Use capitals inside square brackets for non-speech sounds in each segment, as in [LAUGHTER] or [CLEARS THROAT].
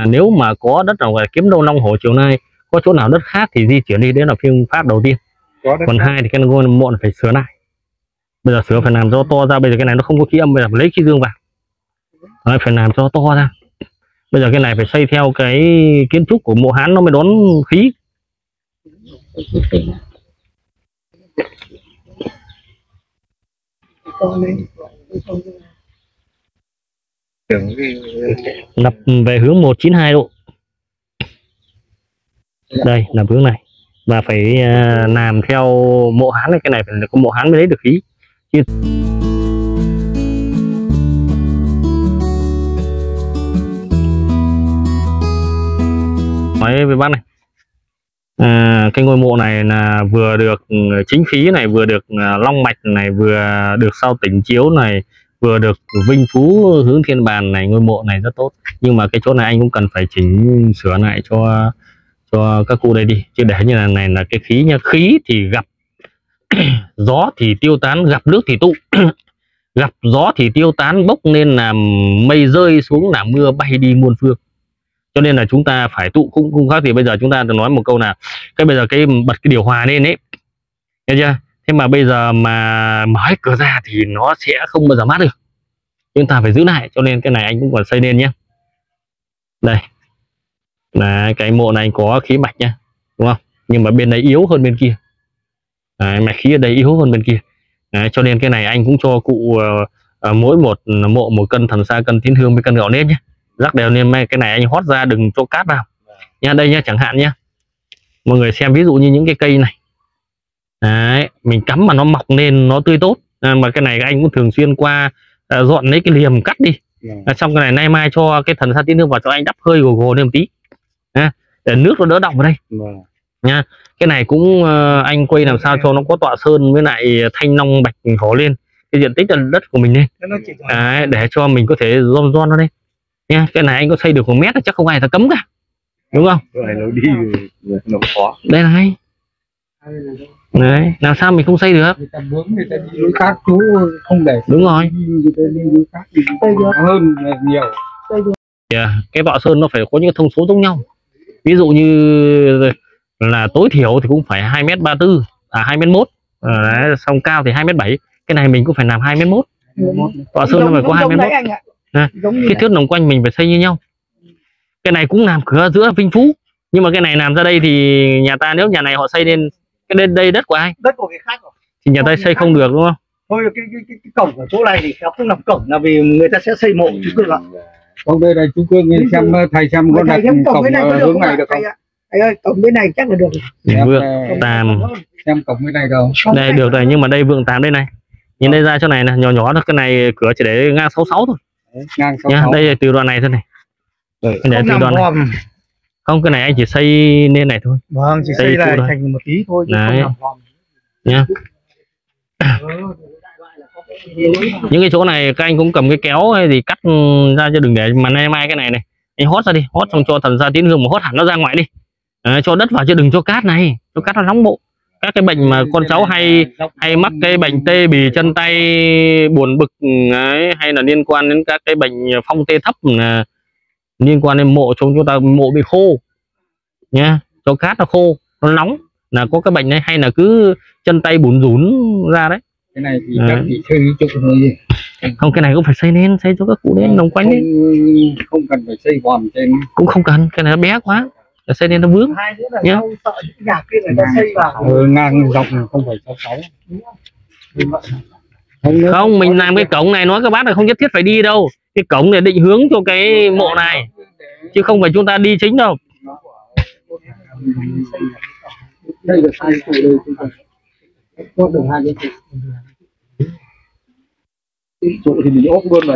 À, nếu mà có đất nào kiếm đông long hồ chiều nay có chỗ nào đất khác thì di chuyển đi đấy là phương pháp đầu tiên. Có còn hai thì cái ngôi muộn phải sửa lại. Bây giờ sửa phải làm cho to ra bây giờ cái này nó không có khí âm bây giờ phải lấy khí dương vào. Đấy, phải làm cho to ra. Bây giờ cái này phải xây theo cái kiến trúc của mộ hán nó mới đón khí. Cái lập về hướng 192 độ. Đây là hướng này. Và phải à, làm theo mộ hán này. Cái này phải có mộ hán mới lấy được khí. Chứ nói với bác này. À, cái ngôi mộ này là vừa được ừ, chính khí này vừa được à, long mạch này vừa được sao tỉnh chiếu này vừa được vinh phú hướng thiên bàn này, ngôi mộ này rất tốt. Nhưng mà cái chỗ này anh cũng cần phải chỉnh sửa lại cho cho các cụ đây đi. Chứ để như là này là cái khí nha. Khí thì gặp, [COUGHS] gió thì tiêu tán, gặp nước thì tụ. [COUGHS] Gặp gió thì tiêu tán, bốc nên là mây rơi xuống là mưa bay đi muôn phương. Cho nên là chúng ta phải tụ. Cũng không khác thì bây giờ chúng ta nói một câu là cái bây giờ cái bật cái điều hòa lên ấy. Nghe chưa? Thế mà bây giờ mà mở hết cửa ra thì nó sẽ không bao giờ mát được chúng ta phải giữ lại cho nên cái này anh cũng còn xây lên nhé. Đây. Là cái mộ này có khí mạch nhá đúng không? Nhưng mà bên đấy yếu hơn bên kia. Đấy, mạch khí ở đây yếu hơn bên kia. Đấy, cho nên cái này anh cũng cho cụ ờ, ờ, mỗi một mộ một cân thần sa cân tín hương với cân gạo nếp nhé. Rắc đều lên cái này anh hót ra đừng cho cát vào. Nha đây nhá chẳng hạn nhá. Mọi người xem ví dụ như những cái cây này. Đấy, mình cắm mà nó mọc lên nó tươi tốt. À, mà cái này anh cũng thường xuyên qua à, dọn lấy cái liềm cắt đi. À, xong cái này nay mai cho cái thần sa tín hương vào cho anh đắp hơi gồ gồ lên một tí. À, để nước nó đỡ động vào đây. Nha cái này cũng ờ, anh quay làm sao cho nó có tọa sơn với lại thanh long bạch hổ lên. Cái diện tích đất của mình lên. Đấy, để cho mình có thể ron ron nó lên. Nha cái này anh có xây được một mét là chắc không ai ta cấm cả. Đúng không? Rồi lối đi nó khó. Đây này đấy làm sao mình không xây được? Người ta bướng người ta đi lối khác chú không để đúng rồi. đi người ta đi lối khác đi hơn nhiều. Cái tọa sơn nó phải có những thông số giống nhau. Ví dụ như là tối thiểu thì cũng phải hai mét ba tư à hai mét mốt. Đấy, xong cao thì hai mét bảy. Cái này mình cũng phải làm hai mét mốt. Tọa sơn nó phải có hai mét mốt. À, cái thước đồng quanh mình phải xây như nhau. Cái này cũng làm cửa giữa vinh phú. Nhưng mà cái này làm ra đây thì nhà ta nếu nhà này họ xây lên cái đây, đây đất của ai? Đất của người khác rồi. Thì nhà ta xây không được đúng không? Thôi cái cái, cái, cái cổng ở chỗ này thì nó không làm cổng là vì người ta sẽ xây mộ chứ cơ ạ. Còn đây là chú cương nghe xem thầy xem có đặt cổng cổng bên này có được hướng không này được không? Thầy ơi cổng bên này chắc là được. Xem, vượng tàm xem cổng bên này đâu đây được rồi nhưng mà đây vượng tàm đây này. Nhìn đây ra chỗ này nè nhỏ nhỏ thôi cái này cửa chỉ để ngang 66 thôi. Ngang sáu nhá sáu. đây là từ đoạn này thôi này. Không từ đoạn này không cái này anh chỉ xây lên này thôi. Vâng chỉ Xây xây lại thành một tí thôi Đấy. nhá. [COUGHS] Những cái chỗ này các anh cũng cầm cái kéo hay gì cắt ra cho đừng để mà nay mai cái này này. Anh hót ra đi hót xong cho thần ra tín hương mà hót hẳn nó ra ngoài đi. Đấy, cho đất vào chứ đừng cho cát này. Cho cát nó nóng bộ. Các cái bệnh mà con cháu hay hay mắc cái bệnh tê bì chân tay buồn bực ấy, hay là liên quan đến các cái bệnh phong tê thấp liên quan đến mộ trong chúng ta mộ bị khô nha cho cát nó khô nó nóng là có cái bệnh này hay là cứ chân tay bùn rún ra đấy. Cái này thì Đấy. chắc chỉ xây chục thôi không cái này cũng phải xây lên xây cho các cụ lên đồng quanh đấy không, không cần phải xây vòm trên. Cũng không cần cái này nó bé quá Phải xây lên nó vướng hai nữa là Nhá. sau sợ những cái nhà kia người ta xây vào. Ờ, ngang dọc không phải sáu sáu không? Không mình làm cái cổng này nói các bác là không nhất thiết phải đi đâu cái cổng để định hướng cho cái mộ này chứ không phải chúng ta đi chính đâu.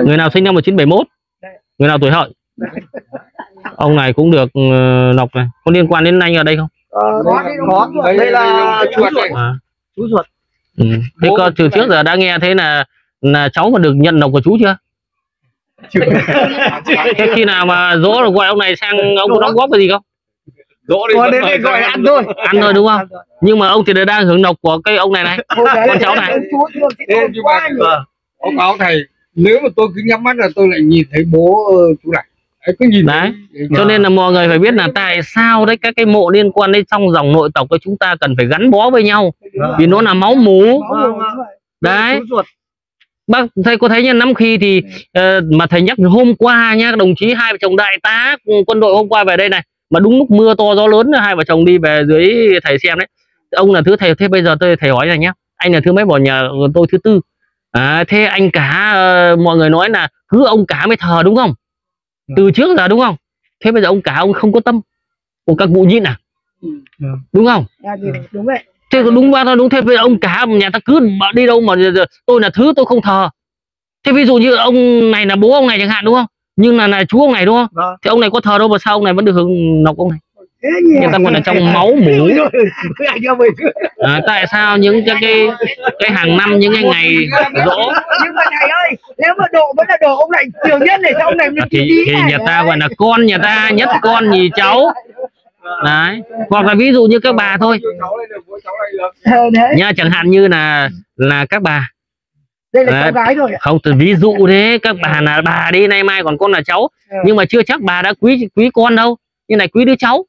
Người nào sinh năm 1971 người nào tuổi hợi? Ông này cũng được ờ, lọc này. Có liên quan đến anh ở đây không? Ờ, có Đây, là chú ruột à. chú ruột. Ừ. thế có từ trước giờ đã nghe thế là là cháu mà được nhận lộc của chú chưa thế khi nào mà dỗ rồi gọi ông này sang ông có đóng góp cái gì không? Có đến đây gọi ăn thôi. ăn thôi đúng không? Nhưng mà ông thì đang hưởng lộc của cái ông này này đấy Con cháu này. chú thương thì Thế nhưng mà- nhiều báo cáo thầy nếu mà tôi cứ nhắm mắt là tôi lại nhìn thấy bố ờ, chú này cứ nhìn đấy cho nên là mọi người phải biết là tại sao đấy các cái mộ liên quan đến trong dòng nội tộc của chúng ta cần phải gắn bó với nhau. Vì nó là máu mủ. Đấy bác thầy có thấy nha năm khi thì ờ, mà thầy nhắc hôm qua nhá đồng chí hai vợ chồng đại tá ừ, quân đội hôm qua về đây này mà đúng lúc mưa to gió lớn hai vợ chồng đi về dưới thầy xem đấy. Ông là thứ thầy thế bây giờ tôi thầy hỏi này nhá anh là thứ mấy bỏ nhà tôi thứ tư. À, thế anh cả ờ, mọi người nói là cứ ông cả mới thờ đúng không? Từ trước giờ đúng không? Thế bây giờ ông cả ông không có tâm. Của các cụ nhịn à? Ừ. đúng không? Dạ, đúng vậy thế đúng ba đúng. Thế bây ông cả nhà ta cứ đi đâu mà tôi là thứ tôi không thờ. Thế ví dụ như ông này là bố ông này chẳng hạn đúng không? Nhưng là là chú ông này đúng không? Vâng. Thì ông này có thờ đâu mà sao ông này vẫn được hưởng nọc ông này? Người ta còn là trong máu mủ. [LAUGHS] À, tại sao những cái cái cái hàng năm những cái ngày rỗ? Nhưng mà thầy ơi nếu mà độ vẫn là độ ông này nhiều nhất này sao ông này thì, thì nhà ta gọi là con nhà ta nhất con nhì cháu đấy. Hoặc là ví dụ như các bà thôi. cháu cháu này được. Ờ, nha chẳng hạn như là là các bà. Đây là Đấy. cháu gái rồi ạ. không thì ví dụ thế các bà là bà đi nay mai còn con là cháu. Ừ. nhưng mà chưa chắc bà đã quý quý con đâu. Như này quý đứa cháu.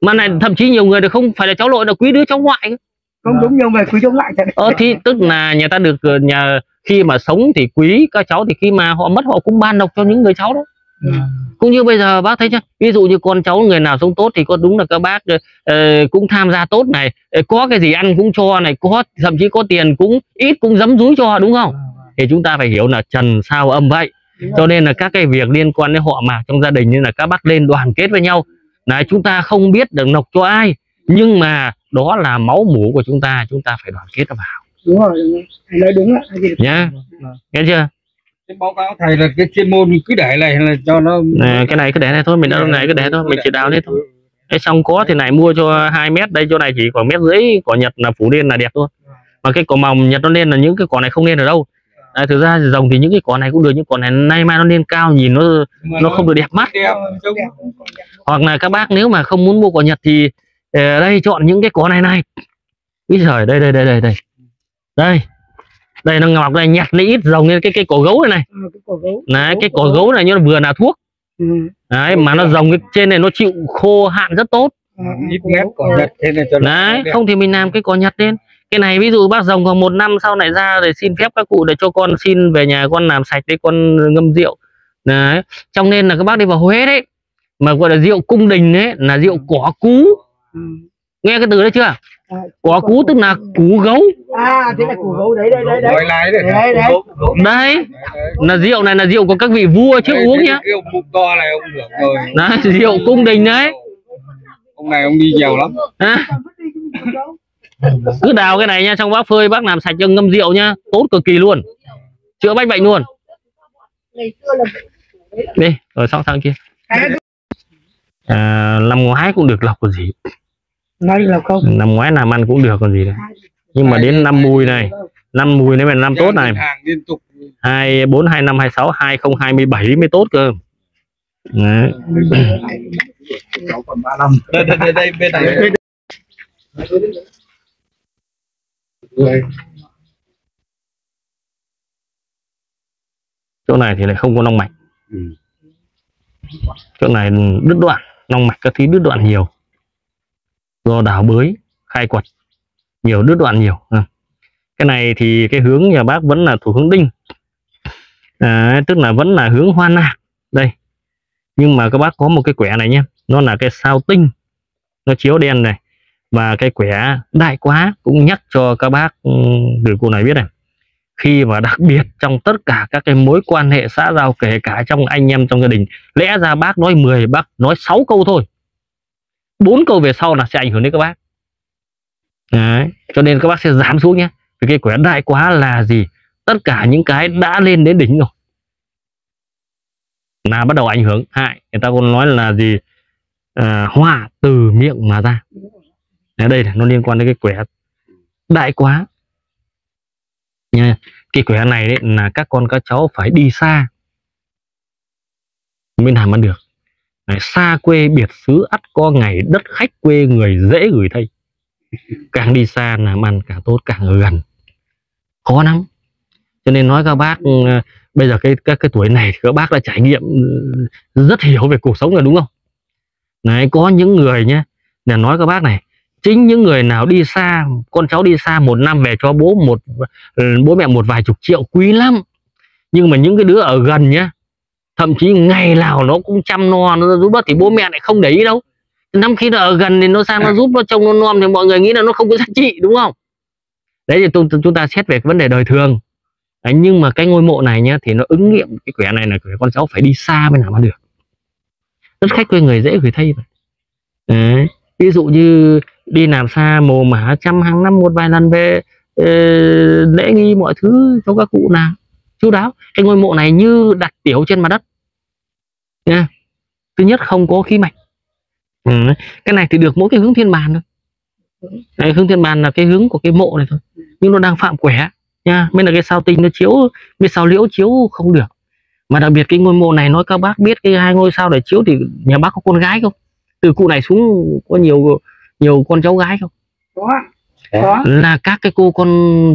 Mà này thậm chí nhiều người thì không phải là cháu nội là quý đứa cháu ngoại. Không đúng nhiều người quý lại thật. Ờ thì tức là nhà ta được ờ, nhà khi mà sống thì quý các cháu thì khi mà họ mất họ cũng ban độc cho những người cháu đó Ừ. cũng như bây giờ bác thấy chưa? Ví dụ như con cháu người nào sống tốt thì có đúng là các bác ờ, cũng tham gia tốt này ờ, có cái gì ăn cũng cho này có thậm chí có tiền cũng ít cũng dám dúi cho đúng không? Thì chúng ta phải hiểu là trần sao âm vậy. Cho nên là các cái việc liên quan đến họ mạc trong gia đình như là các bác lên đoàn kết với nhau. Là chúng ta không biết được nộp cho ai nhưng mà đó là máu mủ của chúng ta chúng ta phải đoàn kết vào. Đúng rồi rồi. nói đúng ạ. Gì- nhá. Nghe chưa cái báo cáo thầy là cái chuyên môn cứ để này là cho nó Nè, cái này cứ để này thôi mình đã này cứ để thôi mình chỉ đào lên thôi. cái xong có thì này mua cho 2 mét đây chỗ này chỉ khoảng mét rưỡi cỏ nhật là phủ lên là đẹp thôi. Mà cái cỏ mỏng nhật nó lên là những cái cỏ này không nên ở đâu. À, thực ra rồng thì những cái cỏ này cũng được những cỏ này nay mai nó lên cao nhìn nó mà nó không được đẹp mắt. đẹp hoặc là các bác nếu mà không muốn mua cỏ nhật thì ờ, đây chọn những cái cỏ này này. Ít trời đây đây đây đây đây. Đây đây nó ngọc đây nhặt lấy ít rồng lên cái cái cỏ gấu này này. Ờ, cái cổ gấu. Đấy cái cỏ gấu này như vừa là thuốc. Ừ. đấy mà nó rồng cái trên này nó chịu khô hạn rất tốt. Ờ, ít cổ mét còn nhật thế này cho nó đấy không thì mình làm cái cỏ nhật lên. Cái này ví dụ bác rồng khoảng một năm sau này ra để xin phép các cụ để cho con xin về nhà con làm sạch để con ngâm rượu. Đấy trong nên là các bác đi vào Huế đấy mà gọi là rượu cung đình ấy là rượu cỏ cú. Ừ. nghe cái từ đấy chưa Cỏ cú tức là cú gấu. à thế là cổ gấu đấy đấy đấy đấy. Lại đấy Đấy, đấy. đấy là rượu này là rượu của các vị vua trước uống nhá. ông bụng to này ông được rồi. Đấy rượu cung đình đấy. Ông này ông đi nhiều lắm. À, cứ đào cái này nha trong bác phơi bác làm sạch cho ngâm rượu nhá tốt cực kỳ luôn. Chữa bách bệnh luôn. Ngày xưa là đi rồi xong sang kia. À, năm ngoái cũng được lọc còn gì nói là không. Năm ngoái làm ăn cũng được còn gì đấy. Nhưng mà đến năm mùi này năm mùi này là năm tốt này. Hàng liên tục. Hai bốn hai năm hai sáu hai không hai mươi bảy mới tốt cơ. Đấy. cháu còn ba năm đây đây đây, đây bên này. Chỗ này thì lại không có long mạch. Ừ. chỗ này đứt đoạn long mạch các thứ đứt đoạn nhiều do đào bới khai quật. Nhiều đứt đoạn nhiều. Ừ. Cái này thì cái hướng nhà bác vẫn là thủ hướng đinh. À, tức là vẫn là hướng hoa nạc. Đây. Nhưng mà các bác có một cái quẻ này nhé. Nó là cái sao tinh. Nó chiếu đen này. Và cái quẻ đại quá cũng nhắc cho các bác ừ, từ cô này biết này. Khi và đặc biệt trong tất cả các cái mối quan hệ xã giao kể cả trong anh em trong gia đình lẽ ra bác nói 10 bác nói 6 câu thôi bốn câu về sau là sẽ ảnh hưởng đến các bác. Đấy. cho nên các bác sẽ giảm xuống nhé. Vì cái quẻ đại quá là gì? Tất cả những cái đã lên đến đỉnh rồi. Là bắt đầu ảnh hưởng. Hại người ta còn nói là gì? À, họa từ miệng mà ra. Đấy, đây này, nó liên quan đến cái quẻ đại quá. Nha cái quẻ này đấy là các con các cháu phải đi xa. Mới làm ăn được. Đấy, xa quê biệt xứ ắt có ngày đất khách quê người dễ gửi thay càng đi xa làm ăn càng tốt càng ở gần. Khó lắm. Cho nên nói các bác ừ, bây giờ cái các cái tuổi này các bác đã trải nghiệm ừ, rất hiểu về cuộc sống rồi đúng không? Đấy có những người nhé để nói các bác này chính những người nào đi xa con cháu đi xa một năm về cho bố một ừ, bố mẹ một vài chục triệu quý lắm. Nhưng mà những cái đứa ở gần nhá thậm chí ngày nào nó cũng chăm no nó giúp đỡ thì bố mẹ lại không để ý đâu. Năm khi nó ở gần thì nó sang nó giúp nó trông nó non thì mọi người nghĩ là nó không có giá trị đúng không? Đấy thì chúng, chúng ta xét về cái vấn đề đời thường. Đấy, nhưng mà cái ngôi mộ này nhá thì nó ứng nghiệm cái quẻ này là con cháu phải đi xa mới làm ăn được. Rất khách quê người dễ gửi thay mà. Đấy. ví dụ như đi làm xa mồ mả trăm hàng năm một vài lần về ờ, lễ nghi mọi thứ cho các cụ nào chú đáo cái ngôi mộ này như đặt tiểu trên mặt đất. Nha. Thứ nhất không có khí mạch. Ừ. cái này thì được mỗi cái hướng thiên bàn thôi. Đấy, hướng thiên bàn là cái hướng của cái mộ này thôi. Nhưng nó đang phạm quẻ nha. Mới là cái sao tinh nó chiếu mới sao liễu chiếu không được. Mà đặc biệt cái ngôi mộ này nói các bác biết cái hai ngôi sao để chiếu thì nhà bác có con gái không? Từ cụ này xuống có nhiều nhiều con cháu gái không? Có có. Là các cái cô con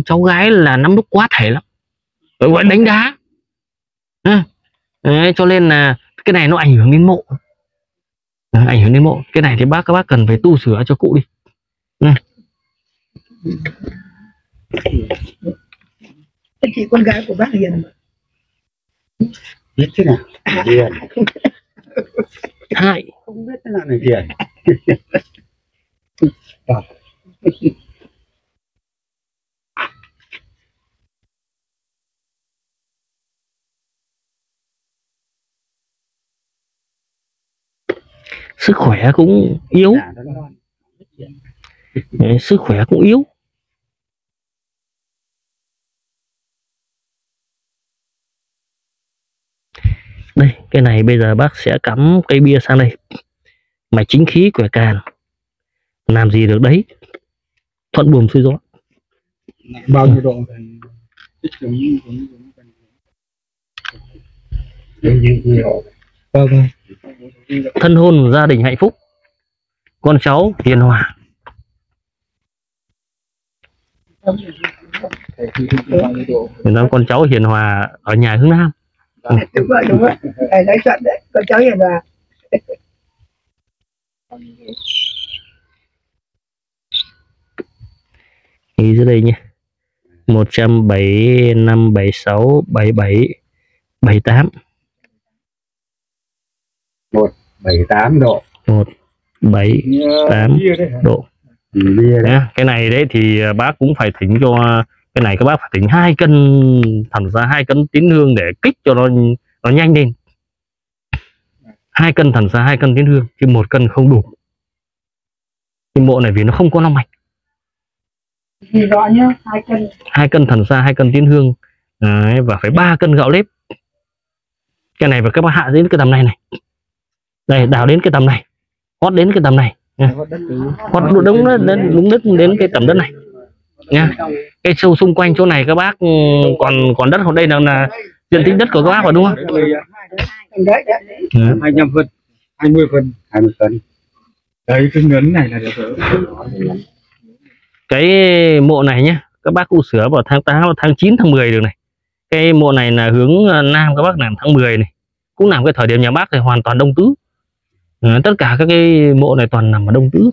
cháu gái là nắm đúc quá thể lắm Rồi gọi đánh đá. À, đấy, cho nên là cái này nó ảnh hưởng đến mộ. À, ảnh hưởng đến mộ. Cái này thì bác các bác cần phải tu sửa cho cụ đi. Cái chị con gái của bác hiền biết thế nào? Hiền. [LAUGHS] Hai không biết thế nào là hiền [LAUGHS] sức khỏe cũng yếu. Dạ, sức khỏe cũng yếu. Đây cái này bây giờ bác sẽ cắm cây bia sang đây. Mà chính khí quẻ càn. Làm gì được đấy? Thuận buồm xuôi gió. Bao nhiêu độ thì thích vâng. Thân hôn gia đình hạnh phúc. Con cháu hiền hòa. Người ta con cháu hiền hòa ở nhà hướng nam. Đúng rồi đúng rồi. Thầy nói chuẩn đấy. Con cháu hiền hòa. Ghi dưới đây nhé. 175 76 77 78 bảy tám độ. 7 Tám. bia đấy hả? độ. Ừ, Nhá, cái này đấy thì à, bác cũng phải thỉnh cho cái này các bác phải thỉnh hai cân thẳng ra hai cân tín hương để kích cho nó nó nhanh lên. Hai cân thẳng ra hai cân tín hương chứ một cân không đủ. Cái mộ này vì nó không có long mạch. Ghi rõ nhá hai cân. Hai cân thần xa hai cân tín hương Đấy, và phải ba cân gạo nếp cái này và các bác hạ đến cái tầm này này đây đào đến cái tầm này. Hót đến cái tầm này nha. hót đúng đến đúng đất đến cái tầm đất này nha. Cái sâu xung quanh chỗ này các bác ừ, còn còn đất ở đây là, là diện tích đất của các bác rồi đúng không? Ừ. hai trăm phân hai mươi phân. Hai mươi phân. Đấy cái ngấn này là được cái mộ này nhé các bác u sửa vào tháng 8 tháng 9 tháng 10 được này. Cái mộ này là hướng ờ, nam các bác làm tháng 10 này. Cũng làm cái thời điểm nhà bác thì hoàn toàn đông tứ Ờ, tất cả các cái mộ này toàn nằm ở đông tứ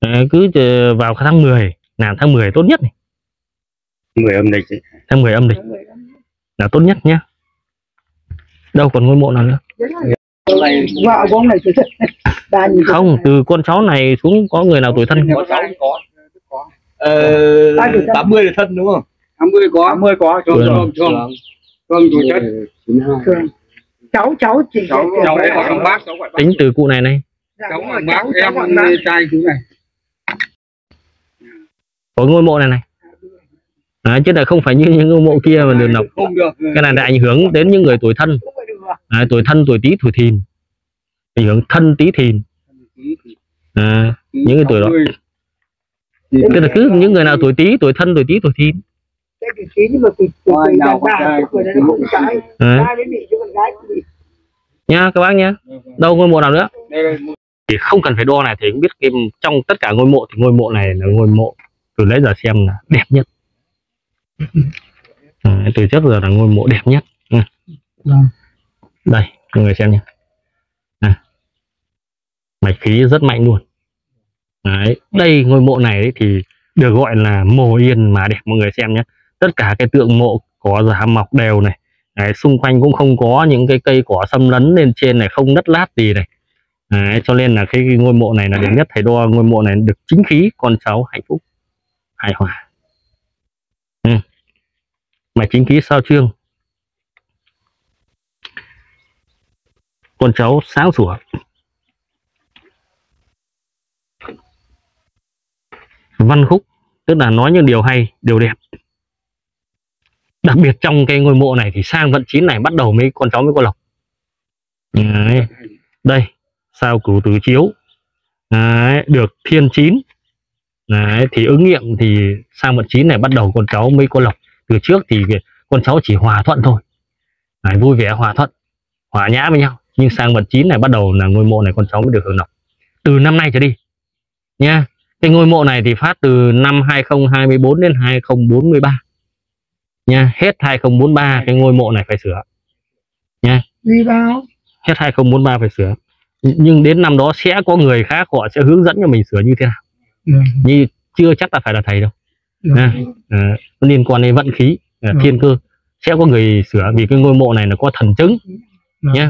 Ờ, cứ ờ, vào tháng 10 làm tháng 10 tốt nhất này người âm lịch ấy. tháng 10 âm lịch là tốt nhất nhé đâu còn ngôi mộ nào nữa vợ của ông này không từ con cháu này xuống có người nào tuổi thân có cháu có Ờ, Bao nhiêu thân? 80 là thân đúng không? tám mươi có tám mươi có Vâng. không không không không tuổi chất thường cháu cháu chị cháu cháu gọi ông bác cháu tính từ cụ này này. Cháu gọi cháu bác cháu em trai chú này. Có ngôi mộ này này. Đấy, chứ là không phải như những ngôi mộ kia mà đường độc không được. Cái này đã ảnh hưởng đến những người tuổi thân. À, tuổi thân tuổi tý tuổi thìn. Ảnh hưởng thân tý thìn. À, những cái tuổi đó. Tức là cứ những người nào tuổi tý tuổi thân tuổi tý tuổi thìn cái kỳ ký nhưng mà tùy nào đàn bà này nó không à, trai mới bị chứ con gái không bị. Nha các bác nhé đâu ngôi mộ nào nữa? Thì không cần phải đo này thì cũng biết cái trong tất cả ngôi mộ thì ngôi mộ này là ngôi mộ từ lấy giờ xem là đẹp nhất. À, từ trước giờ là ngôi mộ đẹp nhất. Ừ. Vâng. đây mọi người xem nhé à. mạch khí rất mạnh luôn. Đấy đây ngôi mộ này ấy thì được gọi là mồ yên mà đẹp mọi người xem nhé tất cả cái tượng mộ có giá mọc đều này đấy, xung quanh cũng không có những cái cây cỏ xâm lấn lên trên này không đất lát gì này. Đấy, cho nên là cái, ngôi mộ này là đẹp nhất thầy đo ngôi mộ này được chính khí con cháu hạnh phúc hài hòa. Ừ. mà chính khí sao trương con cháu sáng sủa. Văn khúc tức là nói những điều hay điều đẹp đặc biệt trong cái ngôi mộ này thì sang vận chín này bắt đầu mấy con cháu mới có lộc Đấy. đây, sao cửu tứ chiếu Đấy. được thiên chín Đấy. thì ứng nghiệm thì sang vận chín này bắt đầu con cháu mới có lộc từ trước thì con cháu chỉ hòa thuận thôi Đấy. vui vẻ hòa thuận, hòa nhã với nhau nhưng sang vận chín này bắt đầu là ngôi mộ này con cháu mới được hưởng lộc từ năm nay trở đi nha cái ngôi mộ này thì phát từ năm 2024 đến 2043 nha hết 2043 cái ngôi mộ này phải sửa. Vì bao? hết 2043 phải sửa. Nhưng đến năm đó sẽ có người khác họ sẽ hướng dẫn cho mình sửa như thế nào. Vâng. như chưa chắc là phải là thầy đâu. Nha. À, nó liên quan đến vận khí à, Vâng. thiên cơ. Sẽ có người sửa vì cái ngôi mộ này nó có thần chứng. Nhé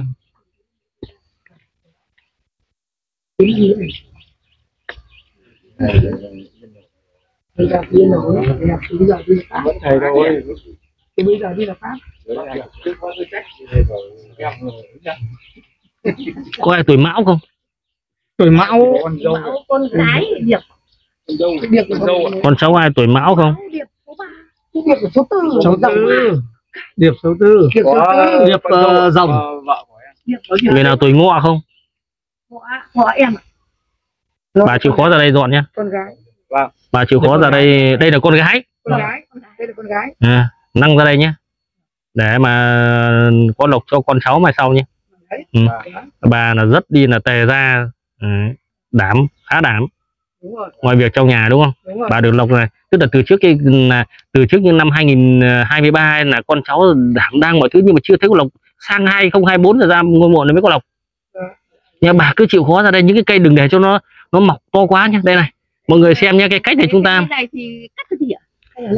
Tính gì vậy? Bây giờ đi là bốn, bây giờ đi là tám. thầy thôi. Thì bây giờ đi là tám. có ai tuổi mão không? Tuổi mão. con dâu. Mẫu con gái điệp. Con dâu. Cái việc của con dâu ạ. con cháu ai tuổi mão không? Điệp số ba. Của số tư. số tư. Điệp số tư. Việc số tư. điệp ờ, rồng. vợ của em. Điệp có người nào tuổi ngọ không? Họ họ em ạ. bà chịu khó ra đây dọn nhé Con gái. Bà chịu khó ra đây đây là con gái. Con gái. Đây là con gái. à, năng ra đây nhé. Để mà có lộc cho con cháu mai sau nhé. Ừ. bà là rất đi là tề ra ừ, đảm khá đảm. Ngoài việc trong nhà đúng không? Đúng bà được lộc này. Tức là từ trước cái là từ trước những năm 2023 là con cháu đảm đang mọi thứ nhưng mà chưa thấy có lộc. Sang 2024 rồi ra ngôi mộ này mới có lộc. Dạ. nhà bà cứ chịu khó ra đây. Những cái cây đừng để cho nó nó mọc to quá nhé. Đây này mọi người xem nhé cái cách này chúng ta. này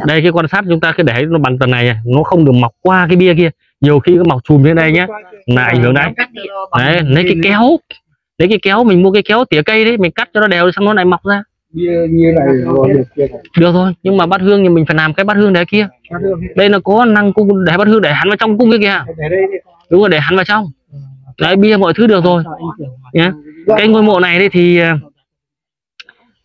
đây cái quan sát chúng ta cứ để nó bằng tầng này này, nó không được mọc qua cái bia kia. Nhiều khi nó mọc chùm trên đây nhé là ảnh hưởng đấy. Đấy lấy cái kéo. Lấy cái kéo mình mua cái kéo tỉa cây đấy mình cắt cho nó đều xong nó lại mọc ra. Như như này rồi được thôi nhưng mà bát hương thì mình phải làm cái bát hương để kia. Đây là có năng cung để bát hương để hắn vào trong cung kia kìa. Đúng rồi để hắn vào trong. Đấy bia mọi thứ được rồi. Nhé cái ngôi mộ này đây thì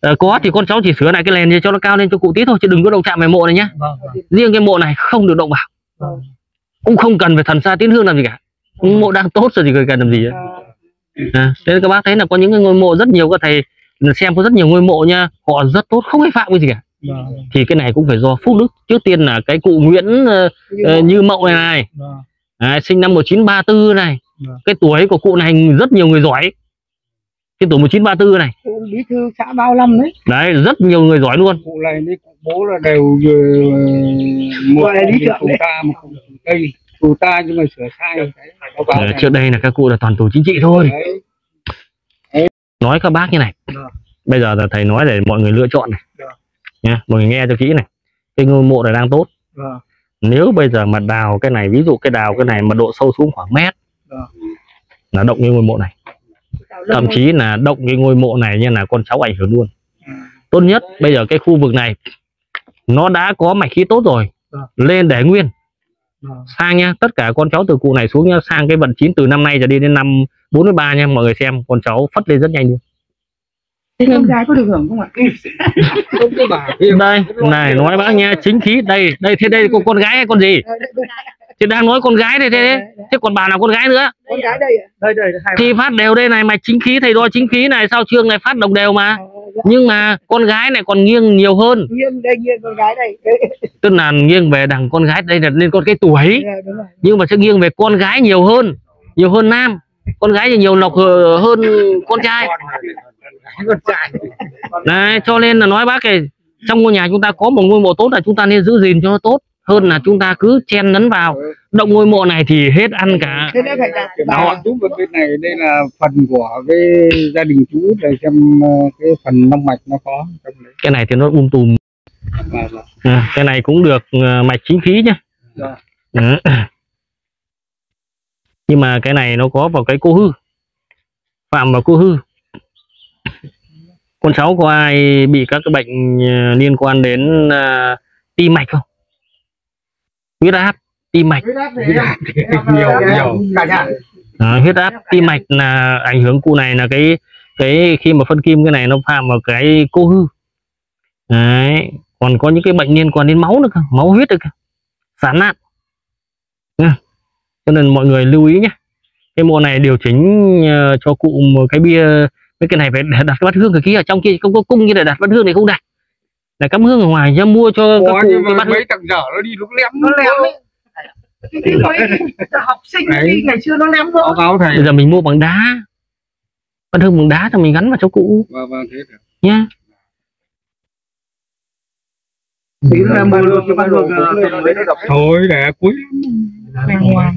ờ, có thì con cháu chỉ sửa lại cái nền cho nó cao lên cho cụ tí thôi chứ đừng có động chạm về mộ này nhá. Vâng. riêng cái mộ này không được động vào. Vâng. cũng không cần phải thần xa tiến hương làm gì cả. Mộ đang tốt rồi thì cần làm gì ấy. à, thế các bác thấy là có những cái ngôi mộ rất nhiều các thầy xem có rất nhiều ngôi mộ nha họ rất tốt không hay phạm cái gì cả. Thì cái này cũng phải do phúc đức trước tiên là cái cụ Nguyễn ờ, ờ, Như Mậu này này. Vâng. à, sinh năm 1934 này. Vâng. cái tuổi của cụ này rất nhiều người giỏi cái tuổi 1934 này bí thư xã Bao Lâm đấy. đấy rất nhiều người giỏi luôn cụ này với cụ bố là đều ờ, một lý cụ đấy. ta một cụ đây cụ ta nhưng mà sửa sai bảo Ờ, trước đây là các cụ là toàn tù chính trị thôi Đấy. nói các bác như này Vâng. bây giờ là thầy nói để mọi người lựa chọn này Vâng. nha mọi người nghe cho kỹ này cái ngôi mộ này đang tốt Vâng. nếu bây giờ mà đào cái này ví dụ cái đào cái này mà độ sâu xuống khoảng mét Vâng. là động cái ngôi mộ này thậm chí là động cái ngôi mộ này như là con cháu ảnh hưởng luôn. Tốt nhất bây giờ cái khu vực này nó đã có mạch khí tốt rồi. Vâng. lên để nguyên. Vâng. sang nha tất cả con cháu từ cụ này xuống nha sang cái vận chín từ năm nay trở đi đến năm 43 nha mọi người xem con cháu phất lên rất nhanh luôn. Thế con gái có được hưởng không ạ? [LAUGHS] đây này nói bác nha chính khí đây đây thế đây có con gái hay con gì thì đang nói con gái đây thế đây, thế còn bà nào con gái nữa? Con gái đây ạ. đây đây hai thì phát đều đây này mạch chính khí thầy đo chính khí này sao trương này phát đồng đều mà? À, dạ. nhưng mà con gái này còn nghiêng nhiều hơn. Nghiêng đây nghiêng con gái đây. [LAUGHS] tức là nghiêng về đằng con gái đây là lên con cái tuổi. Dạ, đúng rồi. nhưng mà sẽ nghiêng về con gái nhiều hơn nhiều hơn nam. Con gái thì nhiều lộc ờ, hơn con trai. Con trai. Đấy cho nên là nói bác này trong ngôi nhà chúng ta có một ngôi mộ tốt là chúng ta nên giữ gìn cho nó tốt hơn là chúng ta cứ chen lấn vào. Động ngôi mộ này thì hết ăn cả thế phải nào chú bên bên này đây là phần của cái gia đình chú để xem ờ, cái phần nông mạch nó có trong đấy. Cái này thì nó um tùm. Và là à, cái này cũng được ờ, mạch chính khí nhá. Dạ. Đó. nhưng mà cái này nó có vào cái cô hư. Phạm vào cô hư. Con cháu có ai bị các cái bệnh ờ, liên quan đến ờ, tim mạch không huyết áp tim mạch. Nhiều nhiều. Cả nhà. Đó, huyết áp tim mạch là ảnh hưởng cụ này là cái cái khi mà phân kim cái này nó phạm vào cái cô hư. Đấy còn có những cái bệnh liên quan đến máu nữa cơ máu huyết cơ sản nạn Nha. cho nên mọi người lưu ý nhé. Cái mùa này điều chỉnh ờ, cho cụ một cái bia mấy cái này phải đặt cái bát hương ở kia ở trong kia không có cung như để đặt bát hương này không đặt là cắm hương ở ngoài ra mua cho các có cụ nhưng cái mà mấy thằng dở nó đi lúc lém nó lém ấy. Cái cái mấy học sinh Đấy. đi ngày xưa nó lém vỡ thầy. Bây giờ mình mua bằng đá. Bát hương bằng đá thì mình gắn vào cho cụ. Và và thế được nhá. Tí nữa mua thôi để cuối. Ngoan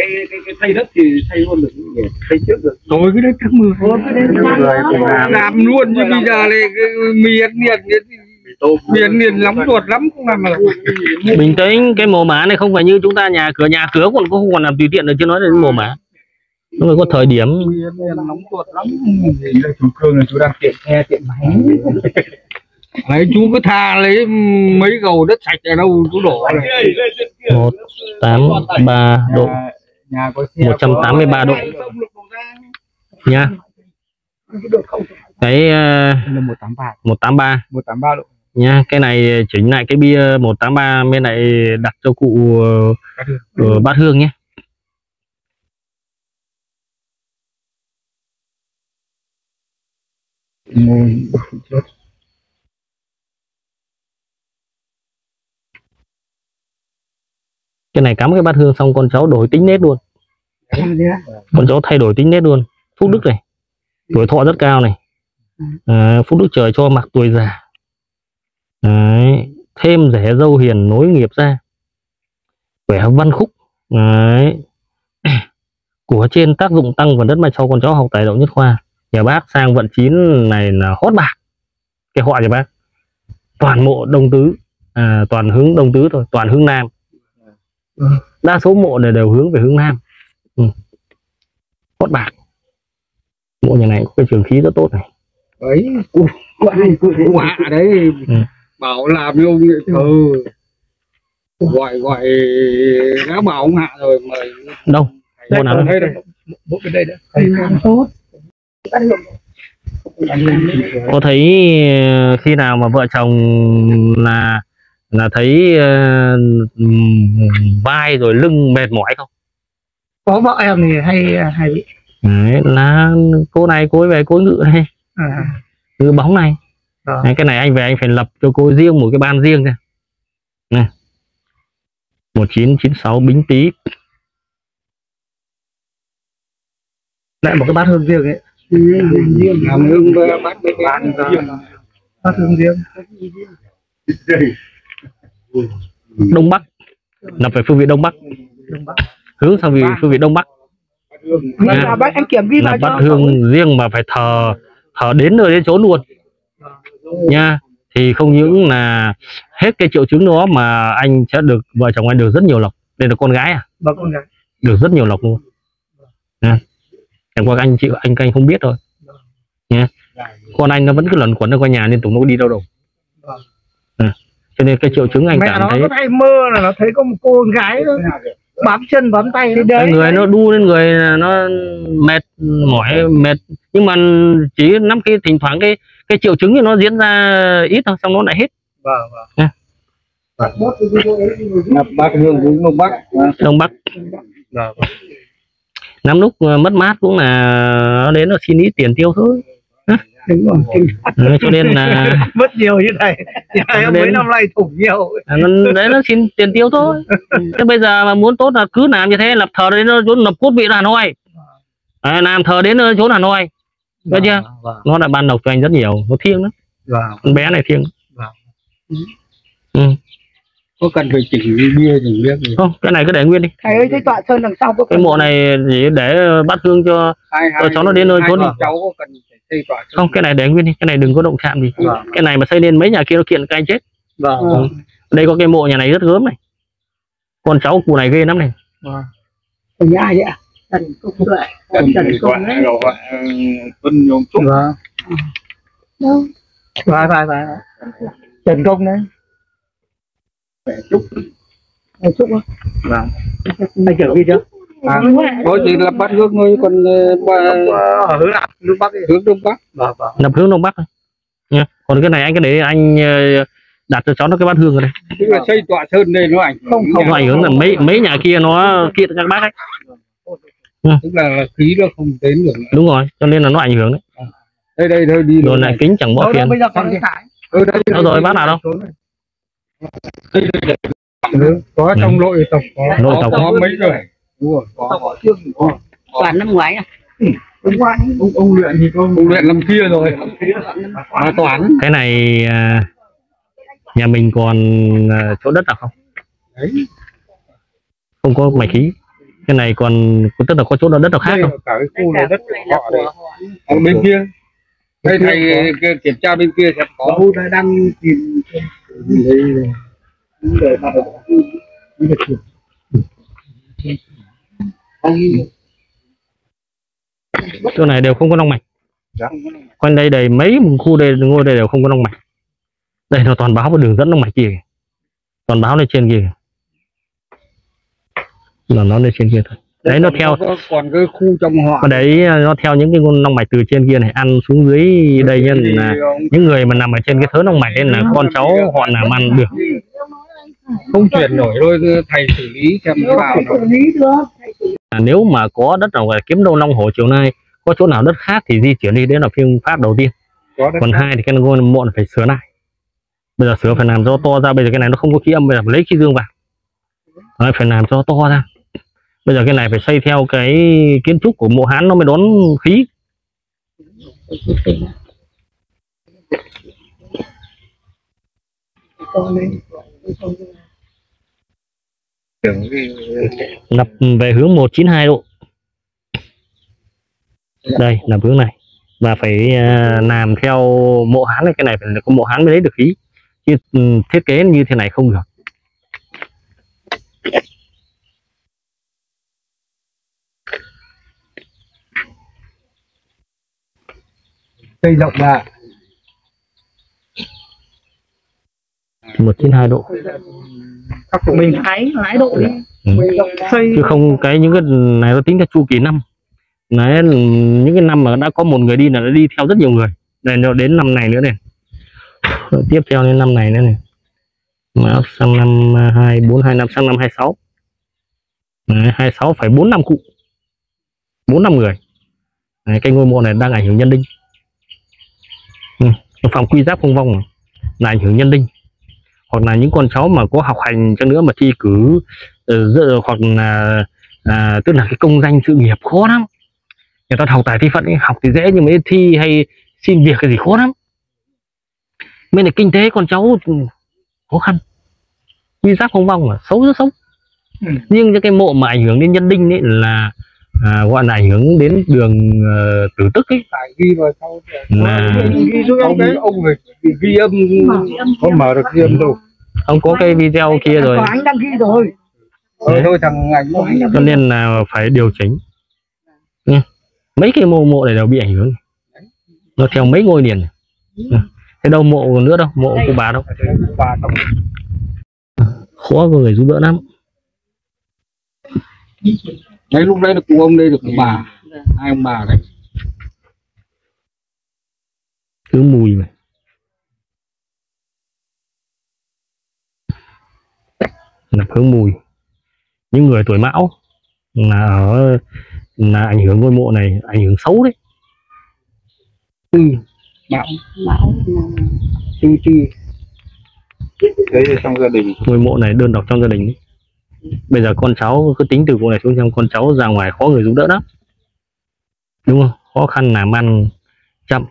cái cái cái thay đất thì thay luôn được thay trước được. Rồi cái đấy tháng mười. Làm. Luôn chứ bây giờ này cái miền miền miền miền lắm ruột lắm không làm được bình tĩnh cái mồ mả này không phải như chúng ta nhà cửa nhà cửa còn cũng không còn làm tùy tiện được chứ nói đến mồ mả. Nó phải có thời điểm. Lắm ruột lắm chủ cương là chú đang tiện xe tiện máy. Đấy chú cứ tha lấy mấy gầu đất sạch ở đâu chú đổ này. Một tám ba độ nhà có xe 183 độ. nha. Cái uh, một tám ba. 183 một tám ba độ. Nha cái này chỉnh lại cái bia 183 bên lại đặt cho cụ ờ, bát hương. nhé. Ngồi cái này cắm cái bát hương xong con cháu đổi tính nết luôn. Con cháu thay đổi tính nết luôn. Phúc đức này tuổi thọ rất cao này. À, phúc đức trời cho mặc tuổi già. Đấy. thêm rẻ dâu hiền nối nghiệp ra. Khỏe văn khúc Đấy. [CLEARS THROAT] của trên tác dụng tăng và đất mai sau con cháu học tài đậu nhất khoa. Nhà bác sang vận chín này là hót bạc. Cái họ nhà bác. Toàn mộ đông tứ à, toàn hướng đông tứ thôi toàn hướng nam đa số mộ này đều hướng về hướng nam. Ừ. hót bạc mộ nhà này có cái trường khí rất tốt này. Ấy cụ hạ đấy. Ừ. bảo làm với ông nghệ thờ gọi gọi đã bảo ông hạ rồi mời. Đâu? Mộ nào đây? đây bố bên đây đấy tốt có thấy khi nào mà vợ chồng là là thấy ờ, ừm, vai rồi lưng mệt mỏi không? Có vợ em thì hay hay bị. Đấy, là cô này cô ấy về cô ấy ngự này. À, ngự bóng này. Ờ. Đấy, cái này anh về anh phải lập cho cô riêng một cái ban riêng ra này. một chín chín sáu bính tý. Lại một cái bát hương riêng ấy. Làm hương với bát bát hương riêng đông bắc. Lập về phương vị đông bắc. Hướng sang vị phương vị đông bắc? À. là bác anh kiểm ghi là cho hương riêng mà phải thờ thờ đến nơi đến chốn luôn. Nha thì không những là hết cái triệu chứng đó mà anh sẽ được vợ chồng anh được rất nhiều lộc. Đây là con gái à? Bà con gái. Được rất nhiều lộc luôn. Nha. Chẳng qua anh chịu anh anh không biết thôi. Nha. Con anh nó vẫn cứ lẩn quẩn ở quanh nhà liên tục nó đi đâu đâu à. Cho nên cái triệu chứng anh mẹ cảm nó thấy có hay mơ là nó thấy có một cô con gái đó bám chân bám tay thì cái người nó đu lên người nó mệt mỏi mệt. Nhưng mà chỉ năm cái thỉnh thoảng cái cái triệu chứng thì nó diễn ra ít thôi xong nó lại hết. Vâng vâng. Lập bát hương hướng đông bắc. Đông bắc. Lắm lúc ờ, mất mát cũng là nó đến nó xin ít tiền tiêu thôi đúng rồi. Ừ, cho nên là [LAUGHS] mất nhiều như này. Em mấy năm nay thủng nhiều. À, đấy nó xin tiền tiêu thôi. [LAUGHS] Thế bây giờ mà muốn tốt là cứ làm như thế lập thờ đến nó chỗ lập cốt vị Hà Nội. À, làm thờ đến nơi chỗ Hà Nội. Biết chưa? vâng. Nó đã ban độc cho anh rất nhiều. Nó thiêng lắm. Vâng. Con bé này thiêng Vâng. Ừ. có cần phải chỉnh bia chỉnh biếc gì? Không cái này cứ để nguyên đi. Thầy ơi cái tọa sơn đằng sau có cái mộ này chỉ để bắt hương cho hai Ờ, cháu nó đến nơi hai trốn đi. cháu có cần phải xây tọa sơn không cái này để nguyên đi cái này đừng có động chạm gì. Vâng. cái này mà xây lên mấy nhà kia nó kiện anh chết. Vâng. Ờ. đây có cái mộ nhà này rất gớm này. Con cháu cụ này ghê lắm này. Ở nhà ai vậy ạ. Trần Công Tuệ. Cần Trần Công gọi ấy gọi gọi ờ, tuân nhôm trúc. Vâng. Đâu vai vai vai. Trần công đấy trúc chúc không vâng. Anh trở đi chưa? À, có chỉ là bắt hướng thôi còn ờ, ba- ở hướng nào hướng bắc đi. Hướng đông bắc. Vâng vâng. Lập hướng đông bắc nha. Còn cái này anh cứ để anh ờ, đặt cho cháu nó cái bát hương ở đây. Tức là xây tọa sơn đây nó ảnh Không, không. Ảnh hưởng là mấy mấy nhà kia nó kiện các bác ấy. Tức là, là khí nó không đến được. Đúng rồi cho nên là nó ảnh hưởng đấy. Đây đây thôi đi rồi rồi lại kính chẳng bỏ tiền. còn cái ừ, đây, rồi, bác nào đâu? Ừ, có trong nội tộc có Nội tộc. có mấy rồi đúng rồi có. Toàn năm ngoái à đúng ông ông luyện thì có ông luyện làm kia rồi. à, toán. Cái này à, nhà mình còn à, chỗ đất nào không? Đấy. Không có mạch khí. Cái này còn tức là có chỗ đất nào khác đây không? cả cái khu này đất của họ đây ở bên kia. Đây thầy kiểm tra bên kia sẽ có. Đang tìm mà chỗ này đều không có long mạch Dạ. quanh đây đầy mấy khu đây ngôi đây đều không có long mạch đây nó toàn báo vào đường dẫn long mạch kia toàn báo lên trên kia kìa. là nó lên trên kia thôi đấy nó theo có- còn cái khu trong họ. Mà đấy nó theo những cái con long mạch từ trên kia này ăn xuống dưới đây nhân là những người mà nằm ở trên cái thớ long mạch nên là con cháu họ làm ăn được. không chuyển nổi thôi thầy xử lý xem nó. xử lý được à, nếu mà có đất nào là kiếm đâu long hồ chiều nay có chỗ nào đất khác thì di chuyển đi đấy là phương pháp đầu tiên. Còn hai thì cái ngôi muộn phải sửa lại. Bây giờ sửa phải làm cho to ra bây giờ cái này nó không có khí âm bây giờ phải lấy khí dương vào. Đấy, phải làm cho to ra bây giờ cái này phải xây theo cái kiến trúc của mộ hán nó mới đón khí. Lập về hướng 192 độ. Đây là hướng này. Và phải à, làm theo mộ hán này. Cái này phải có mộ hán mới lấy được khí. Chứ ừ, thiết kế như thế này không được. Xây rộng ra 192 độ. Mình Thái lái độ đi. Ừ. xây chứ không cái những cái này nó tính theo chu kỳ năm. Đấy những cái năm mà đã có một người đi là nó đi theo rất nhiều người. Này nó đến năm này nữa này. Rồi tiếp theo đến năm này nữa này. Mà sang năm hai bốn hai năm sang năm hai sáu. Hai sáu phải bốn năm cụ. Bốn năm người. Đấy, cái ngôi mộ này đang ảnh hưởng nhân đinh ừ. phòng quy giáp không vong là ảnh hưởng nhân đinh hoặc là những con cháu mà có học hành chăng nữa mà thi cử dự- hoặc là à, tức là cái công danh sự nghiệp khó lắm người ta học tài thi phận ấy, học thì dễ nhưng mà thi hay xin việc cái gì khó lắm bên này kinh tế con cháu ừ, khó khăn quy giáp không vong mà xấu rất xấu Ừ. nhưng những cái mộ mà ảnh hưởng đến nhân đinh ấy là à, gọi là ảnh hưởng đến đường ờ, tử tức ấy. Phải ghi vào sau là ghi xuống ông đấy. ông phải ghi âm Mở cái âm có mở được ghi âm đâu. Ông có cái video kia rồi. có anh đăng ký rồi. Ờ thôi thằng anh nó cho nên là phải điều chỉnh. Mấy cái mộ mộ này đều bị ảnh hưởng. Nó theo mấy ngôi liền thế đâu mộ nữa đâu mộ của bà đâu. Khó có người giúp đỡ lắm đấy lúc đấy là cụ ông đây được cụ bà. Hai ông bà đấy. Cứ mùi mà. Là hướng mùi. Những người tuổi mão là ở là ảnh hưởng ngôi mộ này ảnh hưởng xấu đấy. Mạo Mão. Tư tư. Đấy là trong gia đình. Ngôi mộ này đơn độc trong gia đình đấy. Bây giờ con cháu cứ tính từ cô này xuống trong con cháu ra ngoài khó người giúp đỡ lắm. Đúng không? Khó khăn làm ăn chậm.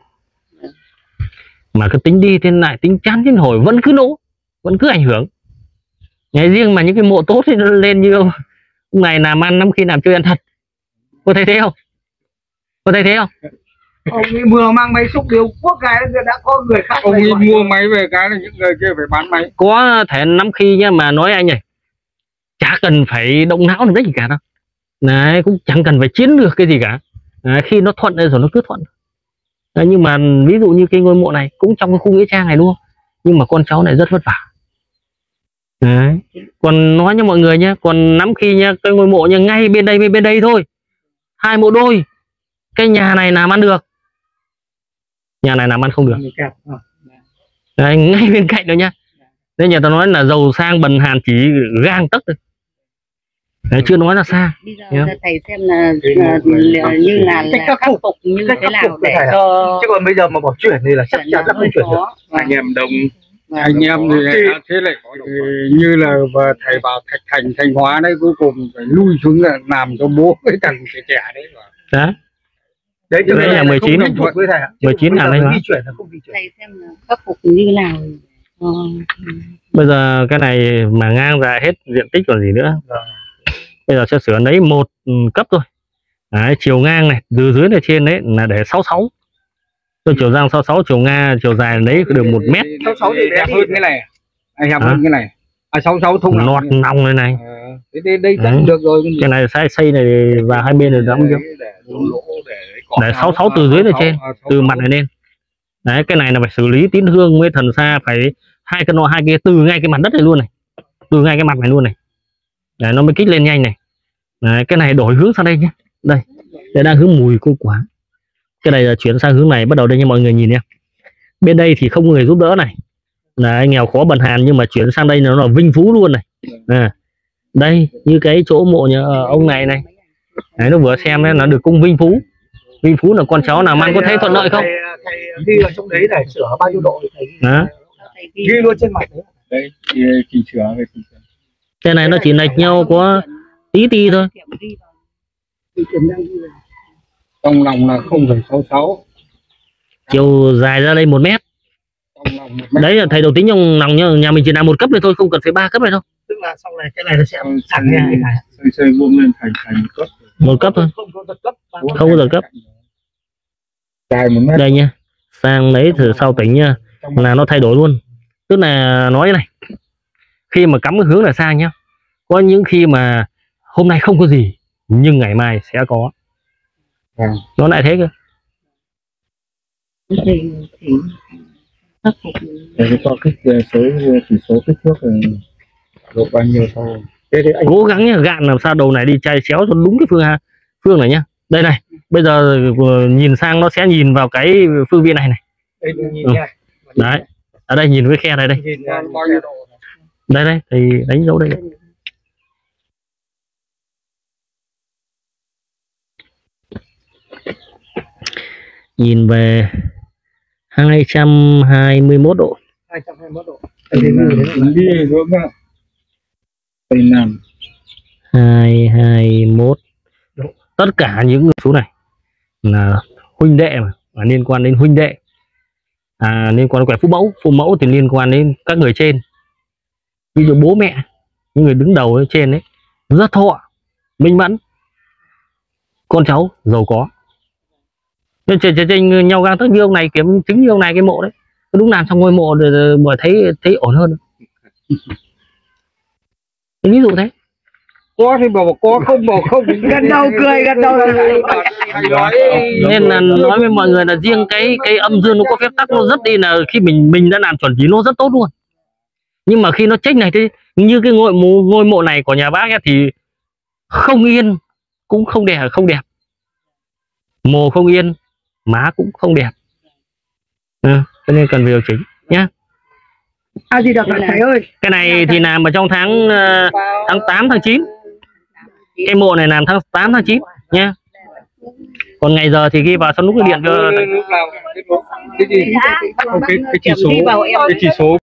Mà cứ tính đi thế lại tính chán thế hồi vẫn cứ nỗ vẫn cứ ảnh hưởng. Ngày riêng mà những cái mộ tốt thì nó lên như ông ông này làm ăn lắm khi làm chơi ăn thật. Có thấy thế không? Có thấy thế không? Ông ấy vừa mang máy xúc điều quốc cái đã có người khác ông ấy mua máy về cái là những người kia phải bán máy. Có thể lắm khi nhá mà nói anh này chả cần phải động não làm đấy gì cả đâu. Đấy cũng chẳng cần phải chiến lược cái gì cả. Đấy, khi nó thuận rồi nó cứ thuận. Đấy, nhưng mà ví dụ như cái ngôi mộ này cũng trong cái khu nghĩa trang này luôn nhưng mà con cháu này rất vất vả. Đấy còn nói cho mọi người nhé còn lắm khi nhá cái ngôi mộ nhá ngay bên đây bên bên đây thôi. Hai mộ đôi. Cái nhà này làm ăn được. Nhà này làm ăn không được. Đấy, ngay bên cạnh đó nhá. Nên nhà ta nói là giàu sang bần hàn chỉ gang tấc thôi. Đấy, chưa nói là xa bây giờ là thầy xem là, là, là như là, Cách là khắc phục. phục như thế nào để cho chứ còn bây giờ mà bỏ chuyển thì là chắc chắn là không chuyển được Vâng. anh em đồng Vâng. anh em thì đã thế lại như là và thầy bảo thạch thành thanh hóa đấy cuối cùng phải lui xuống là làm cho bố cái thằng trẻ trẻ đấy mà. đó đấy Đấy là 19 không với thầy ạ. Chứ 19 bây là giờ đấy mà mà. di chuyển là không di chuyển thầy xem khắc phục như nào bây giờ cái này mà ngang ra hết diện tích còn gì nữa Vâng. Bây giờ sẽ sửa lấy một ừ, cấp thôi. Đấy, chiều ngang này từ dưới này trên đấy là để 66 Rồi chiều ngang 66 chiều ngang chiều dài lấy được một mét. sáu sáu thì hẹp hơn cái này. Anh hẹp Hả? hơn cái này. À sáu sáu thông lọt nòng này này. Thế đây đây được rồi cái này xây xây này và hai bên này đóng chưa? để đổ lỗ để cỏ Để nào 66 mà từ dưới lên 66, trên, à, 66. từ mặt này lên. Đấy cái này là phải xử lý tín hương với thần xa phải hai cái nọ hai cái từ ngay cái mặt đất này luôn này. Từ ngay cái mặt này luôn này. Để nó mới kích lên nhanh này đấy, cái này đổi hướng sang đây nhé. Đây đây đang hướng mùi cô quả cái này là chuyển sang hướng này bắt đầu đây nha mọi người nhìn nhé bên đây thì không có người giúp đỡ này. Là nghèo khó bần hàn nhưng mà chuyển sang đây nó là vinh phú luôn này. À, đây như cái chỗ mộ nhà ờ, ông này này. Đấy nó vừa xem đấy nó được cung vinh phú. Vinh phú là con cháu làm ăn có thấy thuận lợi không? Thầy, thầy ghi ở trong đấy này sửa bao nhiêu độ thì thầy ghi, thầy ghi luôn trên mặt đấy. Đấy thì chỉnh sửa về chỉnh sửa. Cái này nó chỉ lệch nhau có tí tí thôi. Trong lòng là không phải sáu sáu. Chiều dài ra đây một mét. Đấy là thầy đầu tính trong lòng nhà, nhà mình chỉ làm một cấp này thôi không cần phải ba cấp này đâu. Tức là sau này cái này nó sẽ thẳng như thế này xây xây vuông lên thành thành cấp. Một cấp thôi. Không có giật cấp không có giật cấp. Dài một mét. Đây nha sang lấy thử sau tỉnh nha là nó thay đổi luôn. Tức là nói thế này khi mà cắm cái hướng là sang nhá có những khi mà hôm nay không có gì nhưng ngày mai sẽ có. Vâng. nó lại thế cơ. Thì thì khắc phục Để cho kích ờ, số chỉ số kích thước là được bao nhiêu thôi. Thế thì anh cố gắng nhá gạn làm sao đầu này đi chai xéo cho đúng cái phương ha phương này nhá. Đây này bây giờ ờ, nhìn sang nó sẽ nhìn vào cái phương vị này này. Đây Ừ. nha. Đấy. Ở đây nhìn cái khe này đây. Độ đây đây thì đánh dấu đây nhìn về 221 độ. 221 độ. Nam tính đi hướng ạ. Tây Nam. 221 độ. Tất cả những người số này là huynh đệ mà và liên quan đến huynh đệ. À, liên quan đến quẻ phú mẫu. Phú mẫu thì liên quan đến các người trên. Ví dụ bố mẹ những người đứng đầu ở trên đấy rất thọ minh mẫn. Con cháu giàu có nên trên trên nhau gang tức như ông này kiếm chứng như ông này cái mộ đấy. Đúng làm xong ngôi mộ rồi, rồi, rồi thấy thấy ổn hơn. Ví dụ thế. Có thì bảo có không bảo không. Gần đầu cười gần đầu nên là nói với mọi người là riêng cái cái âm dương nó có phép tắc nó rất đi là khi mình mình đã làm chuẩn chỉ nó rất tốt luôn. Nhưng mà khi nó trách này thì như cái ngôi mộ ngôi mộ này của nhà bác ấy thì không yên cũng không đẹp không đẹp. Mồ không yên má cũng không đẹp. Ừ, cho nên cần phải điều chỉnh nhá. A di đà phật thầy ơi? Cái này thì làm ở trong tháng ờ, tháng 8 tháng 9 cái mộ này làm tháng 8 tháng 9 nhá. Còn ngày giờ thì ghi vào xong lúc cái điện cho cái gì cái cái chỉ số vào cái chỉ số